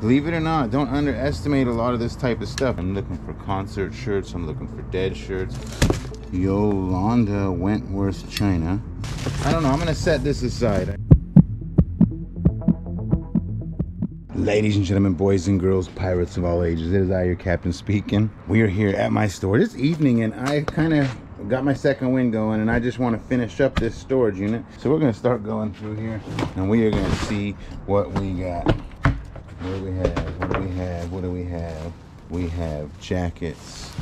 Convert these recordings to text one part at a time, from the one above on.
Believe it or not, don't underestimate a lot of this type of stuff. I'm looking for concert shirts. I'm looking for dead shirts. Yolanda Wentworth China. I don't know. I'm going to set this aside. Ladies and gentlemen, boys and girls, pirates of all ages, it is I, your captain, speaking. We are here at my store this evening, and I kind of got my second wind going, and I just want to finish up this storage unit. So we're going to start going through here, and we are going to see what we got. What do we have? What do we have? What do we have? We have jackets.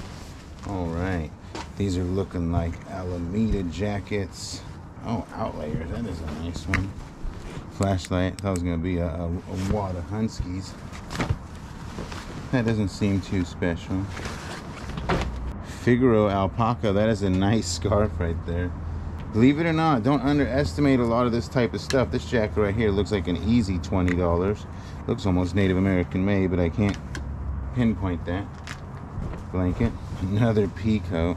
All right. These are looking like Alameda jackets. Oh, Outlayers. That is a nice one flashlight. That was gonna be a, a, a wad of Huskies. That doesn't seem too special. Figaro alpaca. That is a nice scarf right there. Believe it or not, don't underestimate a lot of this type of stuff. This jacket right here looks like an easy $20. Looks almost Native American made, but I can't pinpoint that. Blanket. Another pea coat.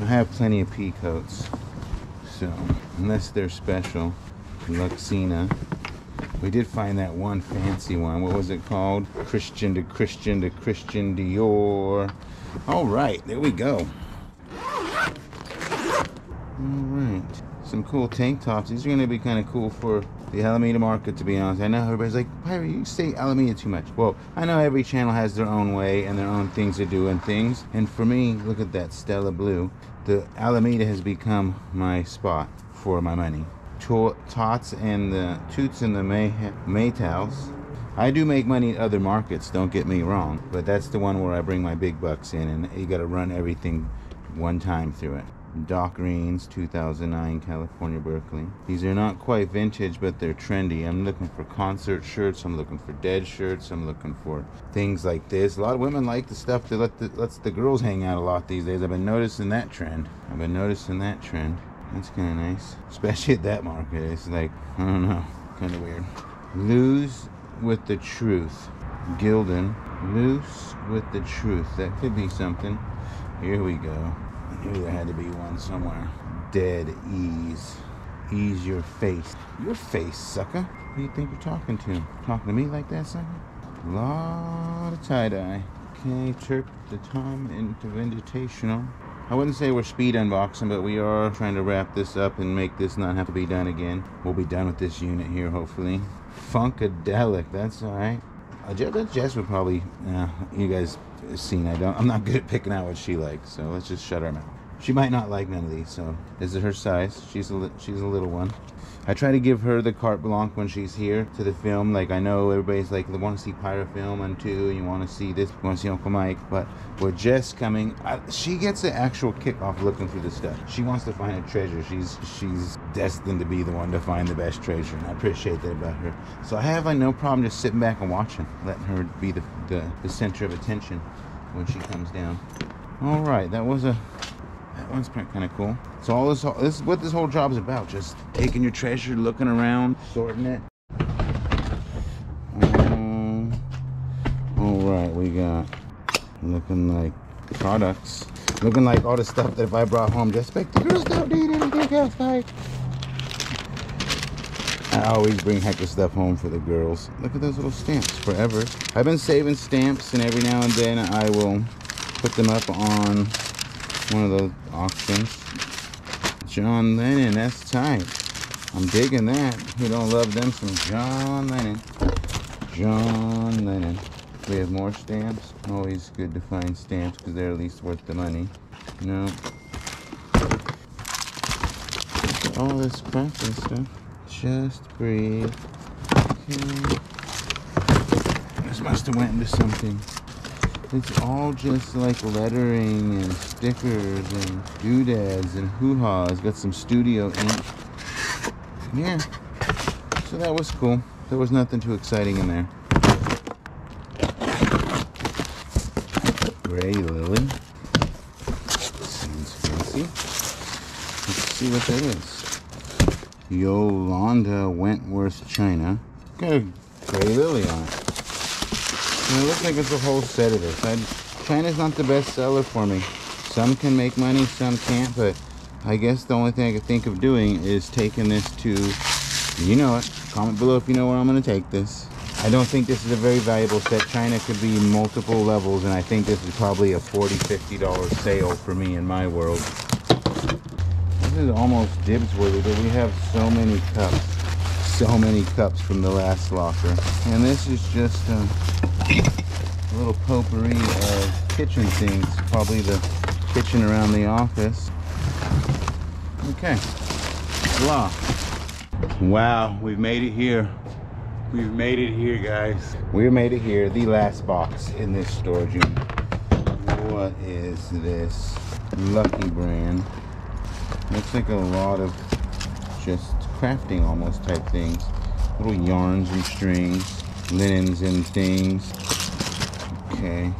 I have plenty of pea coats. So, unless they're special. Luxina. We did find that one fancy one. What was it called? Christian to Christian to Christian Dior. All right, there we go. All right, some cool tank tops. These are gonna be kind of cool for the Alameda market, to be honest. I know everybody's like, Pirate, you say Alameda too much. Well, I know every channel has their own way and their own things to do and things. And for me, look at that Stella Blue. The Alameda has become my spot for my money tots and the toots and the may maytals. I do make money at other markets, don't get me wrong, but that's the one where I bring my big bucks in and you got to run everything one time through it. Doc Greens, 2009, California, Berkeley. These are not quite vintage, but they're trendy. I'm looking for concert shirts. I'm looking for dead shirts. I'm looking for things like this. A lot of women like the stuff that let the, lets the girls hang out a lot these days. I've been noticing that trend. I've been noticing that trend. That's kind of nice. Especially at that market. It's like, I don't know, kind of weird. Lose with the truth. Gildan. Loose with the truth. That could be something. Here we go. I knew there had to be one somewhere. Dead ease. Ease your face. Your face, sucker. Who do you think you're talking to? Talking to me like that, sucker? Lot of tie-dye. Okay, chirp the time into invitational. I wouldn't say we're speed unboxing, but we are trying to wrap this up and make this not have to be done again. We'll be done with this unit here, hopefully. Funkadelic, that's all right. Uh, Jess would probably, uh, you guys seen, I don't, I'm not good at picking out what she likes, so let's just shut our mouth. She might not like none of these, so is it her size? She's a, she's a little one. I try to give her the carte blanche when she's here to the film. Like I know everybody's like, they want to see Pirate Film and two, you want to see this, you want to see Uncle Mike. But with Jess coming, I, she gets the actual kick off looking through the stuff. She wants to find a treasure. She's she's destined to be the one to find the best treasure. And I appreciate that about her. So I have like no problem just sitting back and watching, letting her be the, the, the center of attention when she comes down. All right, that was a that one's kind of cool. So all this, this is what this whole job is about. Just taking your treasure, looking around, sorting it. Um, all right, we got looking like products. Looking like all the stuff that if I brought home, just like the girls don't need anything else, like. I always bring heck of stuff home for the girls. Look at those little stamps forever. I've been saving stamps and every now and then I will put them up on one of those auctions. John Lennon, that's tight. I'm digging that. Who don't love them some John Lennon? John Lennon. We have more stamps. Always good to find stamps because they're at least worth the money. No. All this and stuff. Just breathe. Okay. This must have went into something. It's all just like lettering and stickers and doodads and hoo-ha's. Got some studio ink. Yeah. So that was cool. There was nothing too exciting in there. Gray Lily. Sounds fancy. Let's see what that is. Yolanda Wentworth China. Got a gray lily on it. And it looks like it's a whole set of this. I, China's not the best seller for me. Some can make money, some can't, but I guess the only thing I could think of doing is taking this to, you know it, comment below if you know where I'm going to take this. I don't think this is a very valuable set. China could be multiple levels, and I think this is probably a $40, $50 sale for me in my world. This is almost dibs worthy, but we have so many cups. So many cups from the last locker. And this is just a, a little potpourri of kitchen things. Probably the kitchen around the office. Okay. Blah. Wow, we've made it here. We've made it here, guys. We've made it here, the last box in this storage unit. What is this? Lucky brand. Looks like a lot of just crafting almost type things. Little yarns and strings, linens and things. Okay.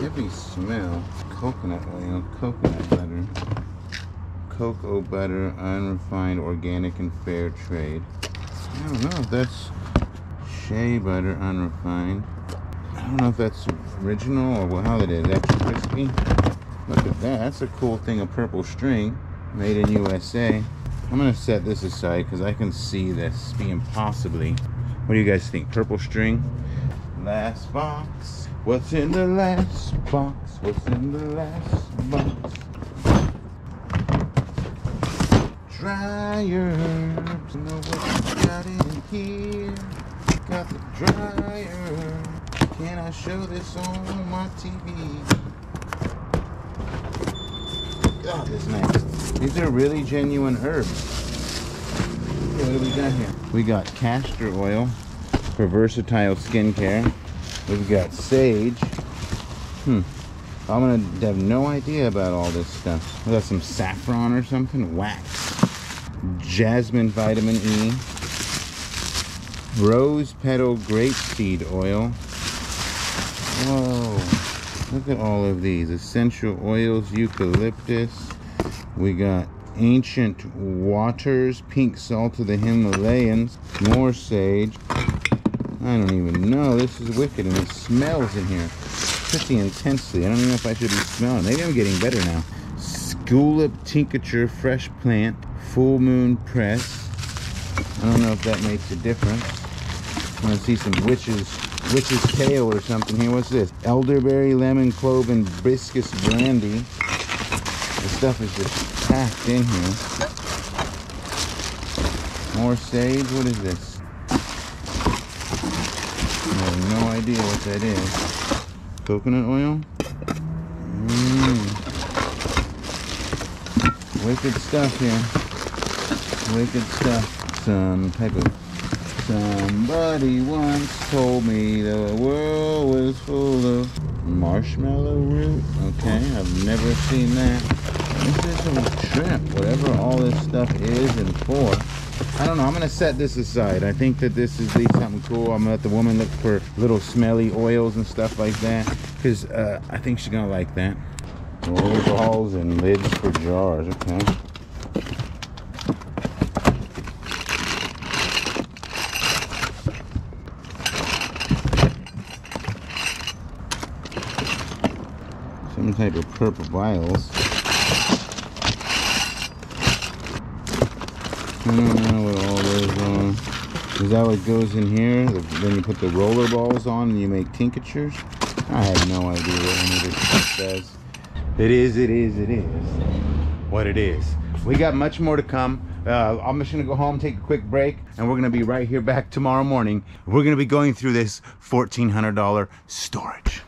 Heavy smell. Coconut oil, coconut butter. Cocoa butter, unrefined, organic, and fair trade. I don't know if that's shea butter, unrefined. I don't know if that's original or how it is. Extra crispy. Look at that. That's a cool thing, a purple string made in USA. I'm gonna set this aside because I can see this being possibly. What do you guys think? Purple string? Last box. What's in the last box? What's in the last box? Dry herbs. Know what you got in here? Got the dryer. Can I show this on my TV? God, this nice. These are really genuine herbs. What do we got here? We got castor oil for versatile skincare. We've got sage. Hmm. I'm gonna have no idea about all this stuff. We got some saffron or something. Wax. Jasmine vitamin E. Rose petal grapeseed oil. Whoa. Look at all of these. Essential oils, eucalyptus. We got ancient waters, pink salt of the Himalayans, more sage. I don't even know. This is wicked and it smells in here pretty intensely. I don't even know if I should be smelling. Maybe I'm getting better now. Skullcap tincture, fresh plant, full moon press. I don't know if that makes a difference. I want to see some witches, witch's tail or something here. What's this? Elderberry, lemon, clove, and hibiscus brandy. The stuff is just packed in here. More sage. What is this? I have no idea what that is. Coconut oil. Mm. Wicked stuff here. Wicked stuff. Some type of Somebody once told me the world was full of marshmallow root. Okay, I've never seen that. This is some shrimp, whatever all this stuff is and for. I don't know. I'm going to set this aside. I think that this is least something cool. I'm going to let the woman look for little smelly oils and stuff like that. Because uh, I think she's going to like that. Balls and lids for jars. Okay. Some type of purple vials. I don't know what all those are. Is that what goes in here? Then you put the roller balls on and you make tinctures? I have no idea what any of this stuff does. It is, it is, it is what it is. We got much more to come. Uh, I'm just gonna go home, take a quick break, and we're gonna be right here back tomorrow morning. We're gonna be going through this $1,400 storage.